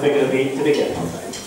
figure to be, to begin with.